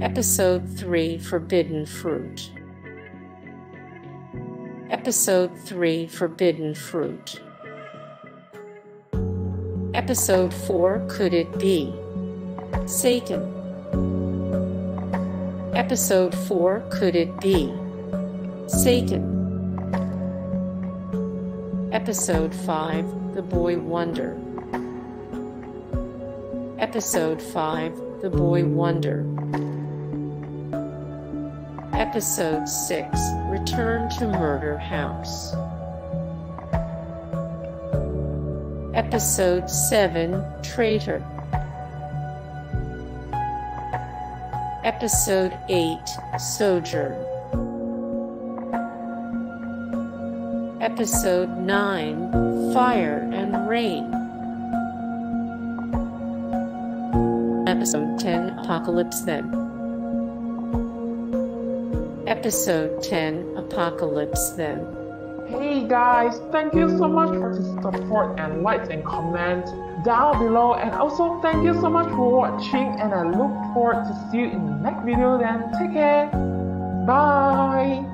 Episode 3 Forbidden Fruit. Episode 3 Forbidden Fruit. Episode 4 Could It Be? Satan. Episode 4 Could It Be? Satan. Episode 5 The Boy Wonder. Episode 5 The Boy Wonder. Episode 6 Return to Murder House. Episode 7 Traitor. Episode 8 Sojourn. Episode 9 Fire and Reign. Episode 10 Apocalypse Then. Episode 10 Apocalypse Then. Hey guys, thank you so much for the support and likes and comments down below and also thank you so much for watching and I look forward to see you in the next video then take care. Bye.